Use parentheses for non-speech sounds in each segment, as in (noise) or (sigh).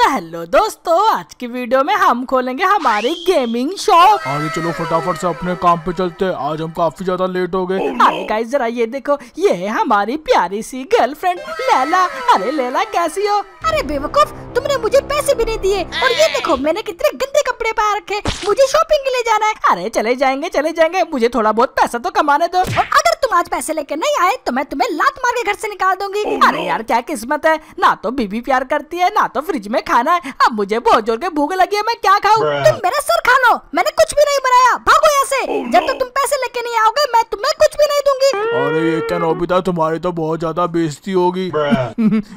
तो हेलो दोस्तों आज की वीडियो में हम खोलेंगे हमारी गेमिंग शॉप अरे चलो फटाफट से अपने काम पे चलते हैं। आज हम काफ़ी ज़्यादा लेट हो गए। अरे गाइस जरा ये देखो ये है हमारी प्यारी सी गर्लफ्रेंड लैला। अरे लैला कैसी हो? अरे बेवकूफ़ तुमने मुझे पैसे भी नहीं दिए। और ये देखो मैंने कितने गंदे कपड़े पहन रखे मुझे शॉपिंग के लिए जाना है। अरे चले जाएँगे चले जाएँगे। मुझे थोड़ा बहुत पैसा तो कमाने दो। और अगर तुम आज पैसे लेकर नहीं आए तो मैं तुम्हें लात मार के घर से निकाल दूँगी। अरे यार क्या किस्मत है? ना तो बीबी प्यार करती है ना तो फ्रिज में खाना है। अब मुझे बहुत ज़ोर के भूख लगी है मैं क्या खाऊं? तुम मेरा सर खा लो। मैंने कुछ भी नहीं बनाया। भागो यहाँ से। जब तक तुम पैसे लेके नहीं आओगे मैं तुम्हें कुछ भी नहीं दूँगी। अरे ये क्या नोबिता तुम्हारी तो बहुत ज़्यादा बेइज्जती होगी। (laughs)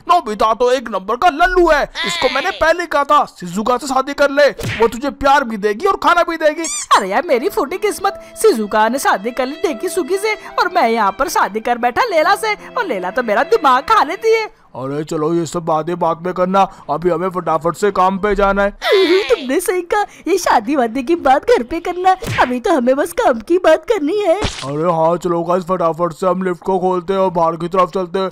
नोबिता तो एक नंबर का लल्लू है। इसको मैंने पहले कहा था सिजुका से शादी कर ले। वो तुझे प्यार भी देगी और खाना भी देगी। अरे यार मेरी फूटी किस्मत। सिजुका ने शादी कर ली देखी सुखी से और मैं यहाँ पर शादी कर बैठा लेला से, और लेला तो मेरा दिमाग खा लेती है। अरे चलो ये सब बातें बाद में करना। अभी हमें फटाफट से काम पे जाना है। तुमने सही कहा। ये शादी वादी की बात घर पे करना अभी तो हमें बस काम की बात करनी है। अरे हाँ चलो गाइस फटाफट से हम लिफ्ट को खोलते हैं और बाहर की तरफ़ चलते हैं।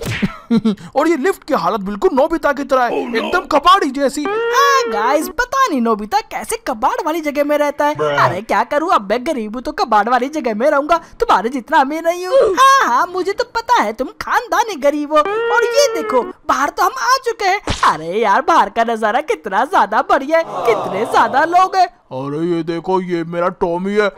(laughs) और ये लिफ्ट की हालत बिल्कुल नोबिता की तरह है। एकदम कबाड़ी जैसी। गाइस पता नहीं नोबिता कैसे कबाड़ वाली जगह में रहता है। अरे क्या करूँ अब मैं गरीब हूँ तो कबाड़ वाली जगह में रहूँगा। तुम्हारे जितना अमीर नहीं हूँ। हाँ हाँ मुझे तो पता है तुम खानदानी गरीब हो। और ये देखो बाहर तो हम आ चुके हैं। अरे यार, बाहर का नज़ारा कितना ज़्यादा बढ़िया है, कितने ज़्यादा लोग हैं। अरे ये देखो, ये मेरा टॉमी है।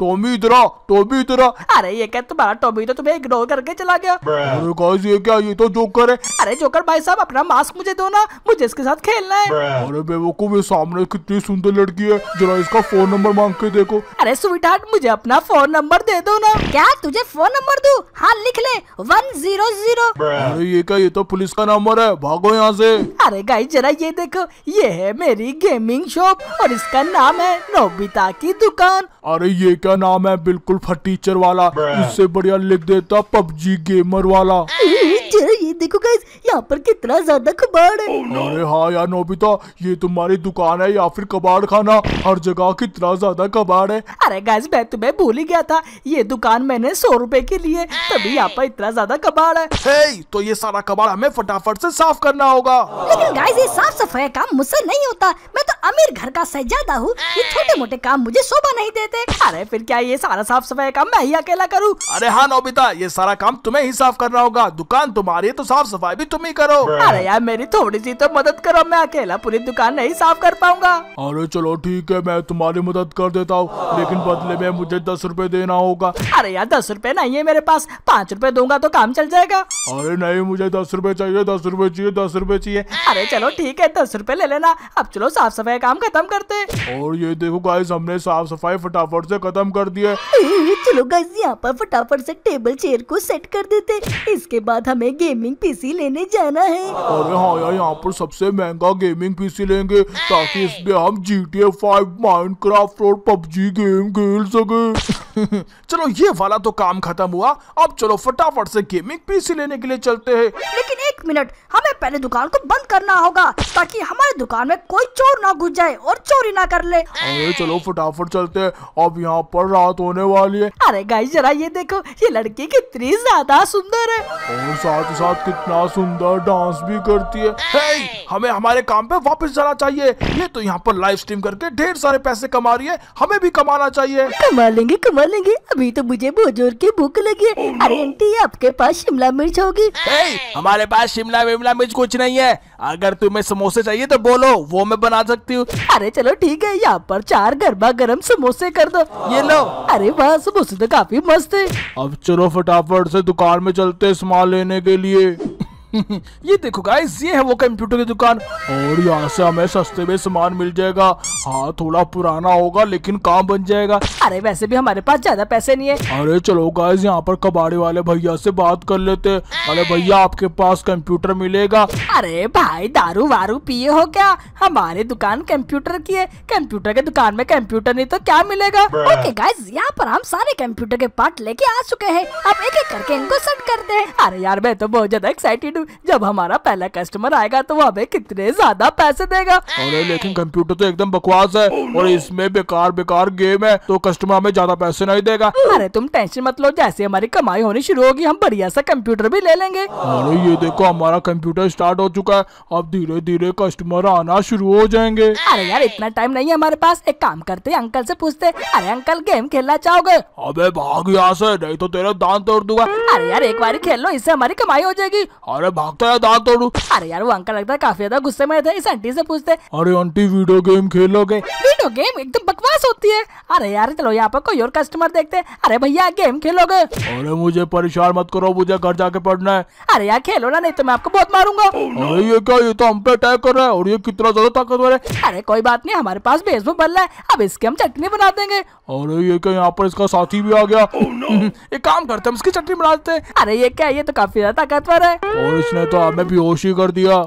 टॉमी इधर आ टॉमी इधर आ। अरे ये क्या तुम्हारा टॉमी तो तुम्हें इग्नोर करके चला गया? अरे गाइस ये क्या ये तो जोकर है। अरे जोकर भाई साहब अपना मास्क मुझे दो ना मुझे इसके साथ खेलना है। अरे बेवकूफ़ ये सामने कितनी सुंदर लड़की है। जरा इसका फ़ोन नंबर मांग के देखो। अरे स्वीट हार्ट मुझे अपना फ़ोन नंबर दे दो ना। क्या तुझे फ़ोन नंबर दू? हाँ लिख ले। One zero zero. अरे ये क्या ये तो पुलिस का नंबर है। भागो यहाँ से। अरे गाइस जरा ये देखो ये है मेरी गेमिंग शॉप और इसका नाम है नोबिता की दुकान। अरे ये क्या नाम है बिल्कुल फटीचर वाला। इससे बढ़िया लिख देता पबजी गेमर वाला। (laughs) देखो गाइस यहाँ पर कितना ज़्यादा कबाड़ है। Oh, अरे हाँ यार नोबिता ये तुम्हारी दुकान है या फिर कबाड़ खाना? हर जगह कितना ज़्यादा कबाड़ है। अरे गाइस मैं तुम्हें भूल ही गया था ये दुकान मैंने सौ रूपए के लिए तभी यहाँ पर इतना ज़्यादा कबाड़ है। हे, तो ये सारा कबाड़ हमें फटाफट से साफ़ करना होगा। लेकिन गाइस ये साफ़ सफ़ाई काम मुझसे नहीं होता। मैं तो अमीर घर का शहजादा हूँ। ये छोटे मोटे काम मुझे शोभा नहीं देते। अरे फिर क्या ये सारा साफ़ सफ़ाई काम मैं ही अकेला करूँ? अरे हाँ नोबिता ये सारा काम तुम्हें ही साफ़ करना होगा। दुकान तुम्हारी है तो साफ़ सफ़ाई भी तुम ही करो। अरे यार मेरी थोड़ी सी तो मदद करो मैं अकेला पूरी दुकान नहीं साफ़ कर पाऊँगा। अरे चलो ठीक है मैं तुम्हारी मदद कर देता हूँ लेकिन बदले में मुझे दस रूपए देना होगा। अरे यार दस रूपए नहीं है मेरे पास पाँच रूपए दूँगा तो काम चल जाएगा। अरे नहीं मुझे दस रूपए चाहिए दस रूपए चाहिए दस रूपए चाहिए। अरे चलो ठीक है दस रूपए ले लेना अब चलो साफ़ सफ़ाई काम खत्म करते। और ये देखो गाइस हमने साफ़ सफ़ाई फटाफट से खत्म कर दिया (laughs) चलो गाइस यहाँ पर फटाफट से टेबल चेयर को सेट कर देते। इसके बाद हमें गेमिंग पीसी लेने जाना है। अरे हाँ यार यहाँ पर सबसे महँगा गेमिंग पीसी लेंगे ताकि इसमें हम G T A five Minecraft और पबजी गेम खेल सके। (laughs) चलो ये वाला तो काम खत्म हुआ। अब चलो फटाफट से गेमिंग पीसी लेने के लिए चलते हैं। लेकिन एक मिनट हमें पहले दुकान को बंद करना होगा ताकि हमारे दुकान में कोई चोर ना घुस जाए और चोरी ना कर ले। अरे चलो फटाफट चलते हैं। अब यहाँ पर रात होने वाली है। अरे गाइस जरा ये देखो ये लड़की कितनी ज़्यादा सुंदर है। और साथ ही साथ कितना सुंदर डांस भी करती है। हे, हमें हमारे काम पे वापस जाना चाहिए। ये तो यहाँ पर लाइव स्ट्रीम करके ढेर सारे पैसे कमा रही है। हमें भी कमाना चाहिए। कमा लेंगे कमा लेंगे। अभी तो मुझे ज़ोर की भूख लगी है। अरे आंटी आपके पास शिमला मिर्च होगी। हे, हमारे पास शिमला विमला मिर्च कुछ नहीं है। अगर तुम्हें समोसे चाहिए तो बोलो वो मैं बना सकती हूँ। अरे चलो ठीक है यहाँ पर चार गरबा गरम समोसे कर दो। ये लो। अरे वाह समोसे तो काफ़ी मस्त है। अब चलो फटाफट से दुकान में चलते हैं सामान लेने के लिए। (laughs) ये देखो गाइस ये है वो कंप्यूटर की दुकान। और यहाँ से हमें सस्ते में सामान मिल जाएगा। हाँ थोड़ा पुराना होगा लेकिन काम बन जाएगा। अरे वैसे भी हमारे पास ज़्यादा पैसे नहीं है। अरे चलो गाइस यहाँ पर कबाड़ी वाले भैया से बात कर लेते हैं। अरे भैया आपके पास कंप्यूटर मिलेगा? अरे भाई दारू वारू पिए हो क्या? हमारी दुकान कंप्यूटर की है। कंप्यूटर के दुकान में कंप्यूटर नहीं तो क्या मिलेगा? ओके गाइस यहाँ पर हम सारे कंप्यूटर के पार्ट लेके आ चुके हैं। अब एक एक करके इनको सेट करते हैं अरे यार मैं तो बहुत ज़्यादा एक्साइटेड एक्साइटेड जब हमारा पहला कस्टमर आएगा तो वो हमें कितने ज़्यादा पैसे देगा। अरे लेकिन कंप्यूटर तो एकदम बकवास है और इसमें बेकार बेकार गेम है तो कस्टमर हमें ज़्यादा पैसे नहीं देगा। अरे तुम टेंशन मत लो जैसे हमारी कमाई होनी शुरू होगी हम बढ़िया सा कंप्यूटर भी ले लेंगे। अरे ये देखो हमारा कंप्यूटर स्टार्ट हो चुका है। अब धीरे धीरे कस्टमर आना शुरू हो जाएँगे। अरे यार इतना टाइम नहीं है हमारे पास। एक काम करते हैं अंकल से पूछते अरे अंकल गेम खेलना चाहोगे? अबे भाग यहाँ से नहीं तो तेरा दांत तोड़ दूँगा। अरे यार एक बार खेल लो इससे हमारी कमाई हो जाएगी। अरे भागता है दांत तोड़ू। अरे यार वो अंकल लगता है काफ़ी ज़्यादा गुस्से में थे इस आंटी से पूछते अरे आंटी वीडियो गेम खेलोगे? वीडियो गेम एकदम बकवास होती है। अरे यार चलो यहाँ पर कोई और कस्टमर देखते हैं। अरे भैया गेम खेलोगे? अरे मुझे परेशान मत करो मुझे घर जाके पढ़ना है। अरे यार खेलो ना नहीं तो मैं आपको बहुत मारूँगा। अरे ये क्या ये तो हम पे अटैक कर रहा है और ये कितना ज़्यादा ताकतवर है। अरे कोई बात नहीं हमारे पास बेसबुक बल्ला है। अब इसकी हम चटनी बना देंगे। अरे ये क्या यहाँ पर इसका साथी भी आ गया। (laughs) एक काम करते हैं हम इसकी चटनी बना देते हैं। अरे ये क्या ये तो काफ़ी ज़्यादा ताकतवर है। और इसने तो हमें बेहोश ही कर दिया।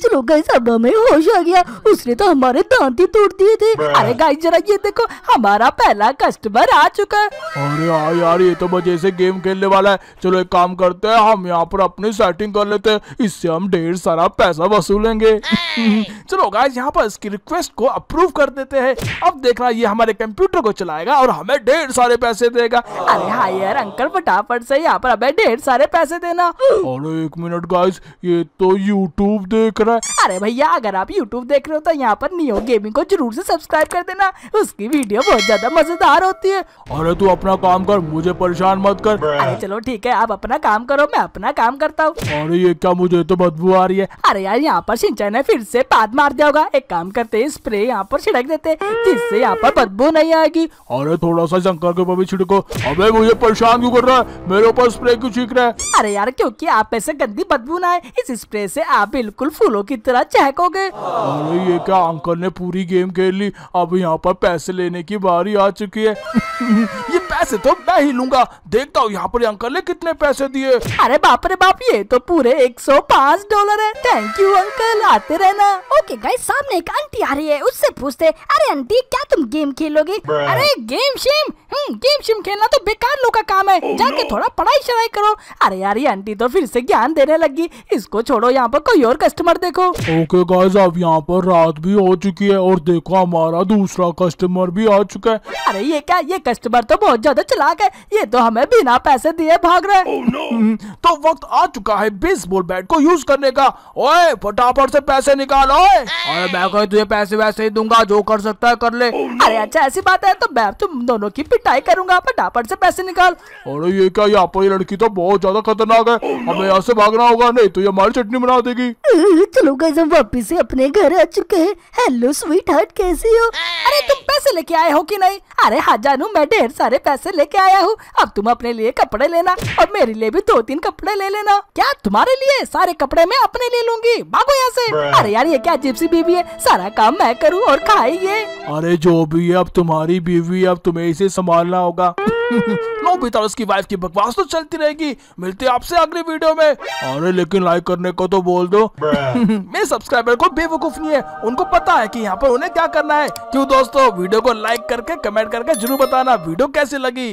चलो गाइस अब हमें होश आ गया। उसने तो हमारे दांत ही तोड़ दिए थे। अरे गाइस जरा ये देखो हमारा पहला कस्टमर आ चुका है। अरे हाँ यार ये तो मज़े से गेम खेलने वाला है। चलो एक काम करते हैं हम यहाँ पर अपनी सेटिंग कर लेते हैं। इससे हम ढेर सारा पैसा वसूलेंगे। चलो गाइस यहाँ पर इसकी रिक्वेस्ट को अप्रूव कर देते हैं। अब देखना ये हमारे कंप्यूटर को चलाएगा और हमें ढेर सारे पैसे देगा। अरे हाँ यार अंकल फटाफट से यहाँ पर हमें ढेर सारे पैसे देना। अरे एक मिनट गाइस ये तो यूट्यूब देख रहा है। अरे भैया अगर आप यूट्यूब देख रहे हो तो यहाँ पर नियो गेमिंग को ज़रूर से सब्सक्राइब कर देना। उसकी वीडियो बहुत ज़्यादा मज़ेदार होती है। अरे तू अपना काम कर मुझे परेशान मत कर। अरे चलो ठीक है आप अपना काम करो मैं अपना काम करता हूँ। अरे ये क्या मुझे तो बदबू आ रही है। अरे यार यहाँ पर सिंचाई ने फिर से पाद मार दिया होगा। एक काम करते हैं स्प्रे यहाँ पर छिड़क देते जिससे यहाँ पर बदबू नहीं आएगी। अरे थोड़ा सा शंकर के ऊपर भी छिड़को। अबे मुझे परेशान क्यों कर रहा है? मेरे ऊपर स्प्रे क्यों छींक रहा है? अरे यार क्योंकि आप ऐसे गंदी बदबू ना आए इस स्प्रे से आप बिल्कुल फूलों की तरह चहकोगे। अरे ये क्या अंकल ने पूरी गेम खेल ली? अब यहाँ पर पैसे लेने की बारी आ चुकी है। (laughs) पैसे तो मैं ही लूँगा। देखता हूँ यहाँ पर अंकल ने कितने पैसे दिए। अरे बाप रे बाप ये तो पूरे 105 डॉलर है। थैंक यू अंकल आते रहना। ओके गाइस सामने एक आंटी आ रही है। उससे पूछते अरे आंटी क्या तुम गेम खेलोगे? अरे गेम शेम। हम्म, गेम शेम खेलना तो बेकार लोग का काम है। जाके थोड़ा पढ़ाई शराई करो। अरे यार ये आंटी तो फिर से ज्ञान देने लगी। इसको छोड़ो यहाँ पर कोई और कस्टमर देखो। ओके गाइस अब यहाँ पर रात भी हो चुकी है और देखो हमारा दूसरा कस्टमर भी आ चुका है। अरे ये क्या? ये कस्टमर तो बहुत ज़्यादा चलाक है ये तो हमें बिना पैसे दिए भाग रहा है। हम्म, तो वक्त आ चुका है बेसबॉल बैट को यूज़ करने का। ओए फटाफट से पैसे निकाल ओए। अरे मैं कोई तुझे पैसे वैसे ही दूँगा जो कर सकता है कर ले। Oh, no. अरे अच्छा ऐसी बात है तो मैं तुम दोनों की पिटाई करूँगा फटाफट से पैसे निकाल। अरे ये क्या यहाँ पर लड़की तो बहुत ज़्यादा खतरनाक है। हमें यहाँ से भागना होगा नहीं तो ये हमारी चटनी बना देगी। चलो गाइस हम वापस से अपने घर आ चुके हैं। हेलो स्वीट हार्ट कैसी हो? अरे तुम पैसे लेके आए हो कि नहीं? अरे हाँ जानू मैं ढेर सारे पैसे लेके आया हूँ। अब तुम अपने लिए कपड़े लेना और मेरे लिए भी दो तीन कपड़े ले लेना। क्या तुम्हारे लिए सारे कपड़े मैं अपने ले लूँगी? भागो यहाँ से। अरे यार ये क्या जिप्सी बीवी है? सारा काम मैं करूँ और खाई ये। अरे जो भी है अब तुम्हारी बीवी अब तुम्हें इसे संभालना होगा। (laughs) और उसकी वाइफ की बकवास तो चलती रहेगी। मिलते आपसे अगली वीडियो में। अरे लेकिन लाइक करने को तो बोल दो। (laughs) मेरे सब्सक्राइबर को बेवकूफ़ नहीं है। उनको पता है की यहाँ पर उन्हें क्या करना है। क्यूँ दोस्तों? वीडियो को लाइक करके कमेंट करके ज़रूर बताना। वीडियो कैसी लगी?